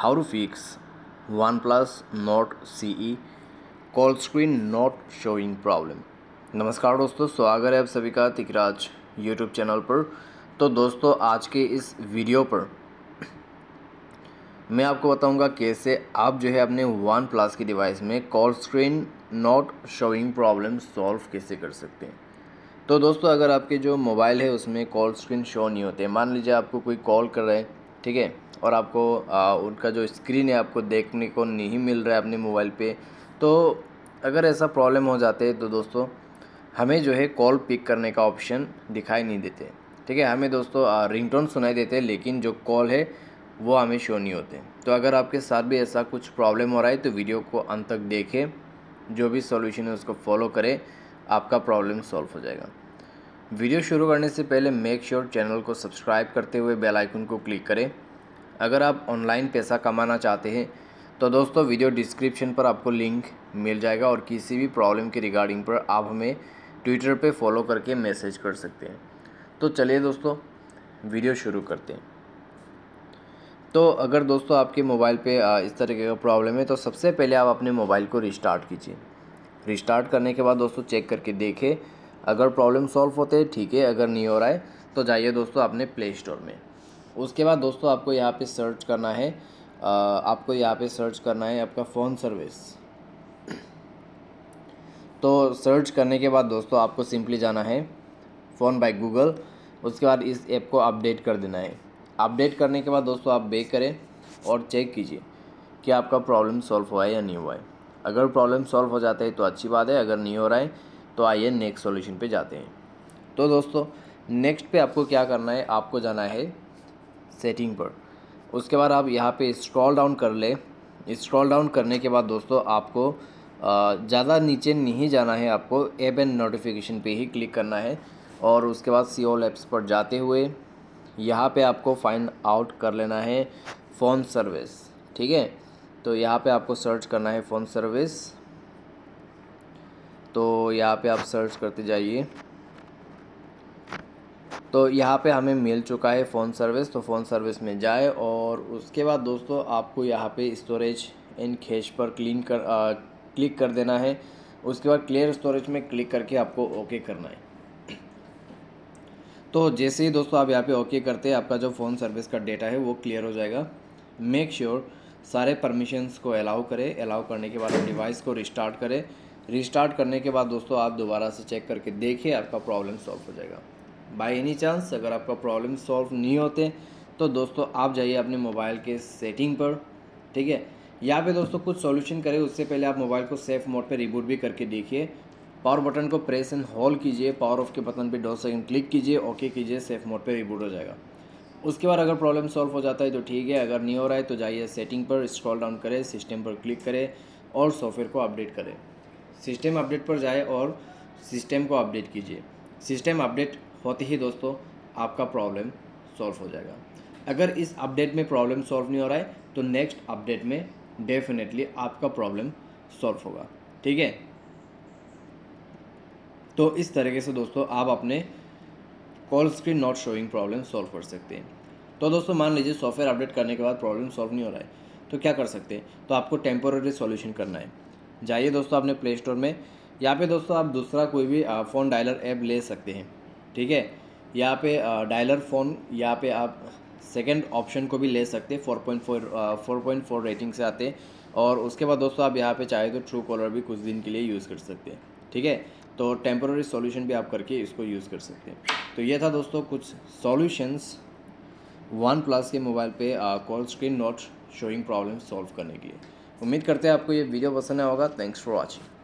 how to fix OnePlus, Note CE call screen not showing problem नमस्कार दोस्तों, स्वागत है आप सभी का तिकराज यूट्यूब चैनल पर। तो दोस्तों, आज के इस वीडियो पर मैं आपको बताऊँगा कैसे आप जो है अपने वन प्लस की डिवाइस में call screen not showing problem solve कैसे कर सकते हैं। तो दोस्तों, अगर आपके जो मोबाइल है, उसमें कॉल स्क्रीन शो नहीं होते, मान लीजिए आपको कोई कॉल कर रहा है, ठीक है? और आपको आ, उनका जो स्क्रीन है आपको देखने को नहीं मिल रहा है अपने मोबाइल पे। तो अगर ऐसा प्रॉब्लम हो जाते हैं तो दोस्तों हमें जो है कॉल पिक करने का ऑप्शन दिखाई नहीं देते। ठीक है? हमें दोस्तों रिंगटोन सुनाई देते हैं लेकिन जो कॉल है वो हमें शो नहीं होते। तो अगर आपके साथ भी ऐसा कुछ प्रॉब्लम हो रहा है तो वीडियो को अंत तक देखें। जो भी सॉल्यूशन है उसको फॉलो करें आपका प्रॉब्लम सॉल्व हो जाएगा। वीडियो शुरू करने से पहले मेक श्योर sure चैनल को सब्सक्राइब करते हुए बेल आइकन को क्लिक करें। अगर आप ऑनलाइन पैसा कमाना चाहते हैं तो दोस्तों वीडियो डिस्क्रिप्शन पर आपको लिंक मिल जाएगा और किसी भी प्रॉब्लम के रिगार्डिंग पर आप हमें ट्विटर पे फॉलो करके मैसेज कर सकते हैं। तो चलिए दोस्तों वीडियो शुरू करते हैं। तो अगर दोस्तों आपके मोबाइल पे इस तरीके का प्रॉब्लम है तो सबसे पहले आप अपने मोबाइल को रिस्टार्ट कीजिए। रिस्टार्ट करने के बाद दोस्तों चेक करके देखें, अगर प्रॉब्लम सॉल्व होते हैं, ठीक है, अगर नहीं हो रहा है तो जाइए दोस्तों अपने प्ले स्टोर में। उसके बाद दोस्तों आपको यहाँ पे सर्च करना है। आपको यहाँ पे सर्च करना है आपका फ़ोन सर्विस तो सर्च करने के बाद दोस्तों आपको सिंपली जाना है फ़ोन बाय गूगल उसके बाद इस ऐप को अपडेट कर देना है। अपडेट करने के बाद दोस्तों आप बेक करें और चेक कीजिए कि आपका प्रॉब्लम सॉल्व हुआ है या नहीं हुआ है। अगर प्रॉब्लम सॉल्व हो जाता है तो अच्छी बात है, अगर नहीं हो रहा है तो आइए नेक्स्ट सॉल्यूशन पे जाते हैं। तो दोस्तों नेक्स्ट पे आपको क्या करना है, आपको जाना है सेटिंग पर। उसके बाद आप यहाँ पे स्क्रॉल डाउन कर ले। स्क्रॉल डाउन करने के बाद दोस्तों आपको ज़्यादा नीचे नहीं जाना है, आपको ऐप एंड नोटिफिकेशन पे ही क्लिक करना है। और उसके बाद सी ऑल एप्स पर जाते हुए यहाँ पे आपको फाइंड आउट कर लेना है फ़ोन सर्विस ठीक है? तो यहाँ पे आपको सर्च करना है फ़ोन सर्विस तो यहाँ पे आप सर्च करते जाइए। तो यहाँ पे हमें मिल चुका है फ़ोन सर्विस तो फ़ोन सर्विस में जाए और उसके बाद दोस्तों आपको यहाँ पे स्टोरेज इन खेच पर क्लीन कर आ, क्लिक कर देना है। उसके बाद क्लियर स्टोरेज में क्लिक करके आपको ओके करना है। तो जैसे ही दोस्तों आप यहाँ पे ओके करते हैं आपका जो फ़ोन सर्विस का डेटा है वो क्लियर हो जाएगा। मेक श्योर sure सारे परमिशंस को अलाउ करें। अलाउ करने के बाद डिवाइस को रिस्टार्ट करें। रिस्टार्ट करने के बाद दोस्तों आप दोबारा से चेक करके देखिए आपका प्रॉब्लम सॉल्व हो जाएगा। बाई एनी चांस अगर आपका प्रॉब्लम सॉल्व नहीं होते तो दोस्तों आप जाइए अपने मोबाइल के सेटिंग पर, ठीक है? यहाँ पे दोस्तों कुछ सॉल्यूशन करें, उससे पहले आप मोबाइल को सेफ़ मोड पे रिबूट भी करके देखिए। पावर बटन को प्रेस एंड होल्ड कीजिए पावर ऑफ़ के बटन पे दो सेकंड क्लिक कीजिए ओके कीजिए सेफ़ मोड पे रिबूट हो जाएगा। उसके बाद अगर प्रॉब्लम सॉल्व हो जाता है तो ठीक है, अगर नहीं हो रहा है तो जाइए सेटिंग पर स्क्रॉल डाउन करें सिस्टम पर क्लिक करें और सॉफ्टवेयर को अपडेट करें। सिस्टम अपडेट पर जाए और सिस्टम को अपडेट कीजिए। सिस्टम अपडेट होते ही दोस्तों, आपका प्रॉब्लम सॉल्व हो जाएगा। अगर इस अपडेट में प्रॉब्लम सॉल्व नहीं हो रहा है तो नेक्स्ट अपडेट में डेफिनेटली आपका प्रॉब्लम सॉल्व होगा। ठीक है? तो इस तरीके से दोस्तों, आप अपने call screen not showing problem solve कर सकते हैं। तो दोस्तों, मान लीजिए सॉफ्टवेयर अपडेट करने के बाद प्रॉब्लम सॉल्व नहीं हो रहा है तो क्या कर सकते हैं? तो आपको टेम्पोररी सॉल्यूशन करना है। जाइए दोस्तों अपने प्ले स्टोर में। यहाँ पे दोस्तों आप दूसरा कोई भी फ़ोन डायलर ऐप ले सकते हैं। ठीक है? यहाँ पे डायलर फ़ोन यहाँ पे आप सेकंड ऑप्शन को भी ले सकते हैं four point four four point four rating से आते हैं। और उसके बाद दोस्तों, आप यहाँ पे चाहे तो ट्रू कॉलर भी कुछ दिन के लिए यूज़ कर सकते हैं, ठीक है? तो टेम्प्रोरी सॉल्यूशन भी आप करके इसको यूज़ कर सकते हैं। तो ये था दोस्तों कुछ सॉल्यूशंस वन प्लस के मोबाइल पे call screen not showing problem solve करने के लिए। उम्मीद करते हैं आपको ये वीडियो पसंद आया होगा। Thanks for watching